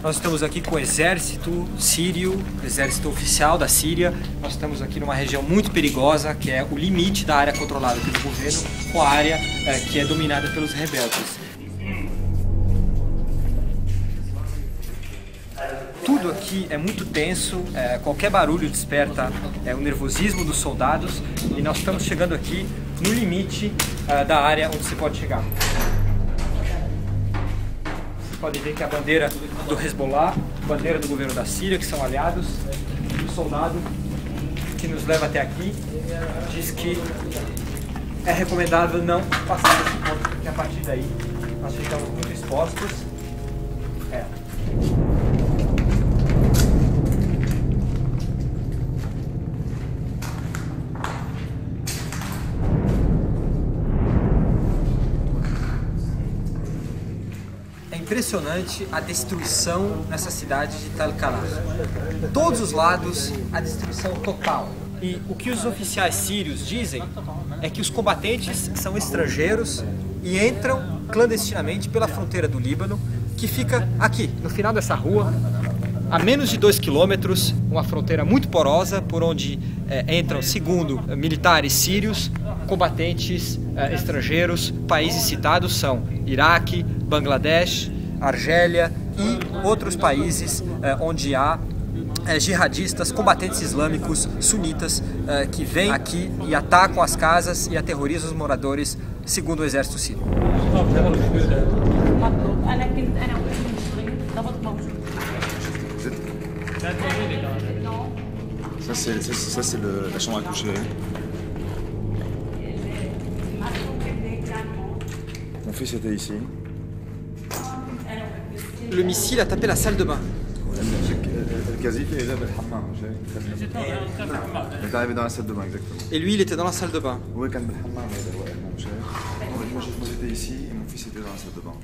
Nós estamos aqui com o exército sírio, exército oficial da Síria. Nós estamos aqui numa região muito perigosa, que é o limite da área controlada pelo governo com a área eh, que é dominada pelos rebeldes. Aqui é muito tenso, é, qualquer barulho desperta é, o nervosismo dos soldados e nós estamos chegando aqui no limite é, da área onde se pode chegar. Vocês podem ver que a bandeira do Hezbollah, bandeira do governo da Síria, que são aliados, o soldado que nos leva até aqui diz que é recomendável não passar desse ponto, porque a partir daí nós ficamos muito expostos. Impressionante a destruição nessa cidade de Talcalar. Todos os lados, a destruição total. E o que os oficiais sírios dizem é que os combatentes são estrangeiros e entram clandestinamente pela fronteira do Líbano, que fica aqui, no final dessa rua, a menos de dois quilômetros, uma fronteira muito porosa, por onde é, entram, segundo militares sírios, combatentes é, estrangeiros. Países citados são Iraque, Bangladesh, Argélia e outros países é, onde há é, jihadistas, combatentes islâmicos sunitas é, que vêm aqui e atacam as casas e aterrorizam os moradores, segundo o exército sírio. Ça, c'est ça, c'est- la chambre à coucher. Mon fils était ici. le missile a tapé la salle de bain. Et lui, il était dans la salle de bain. Et mon fils était dans la salle de bain.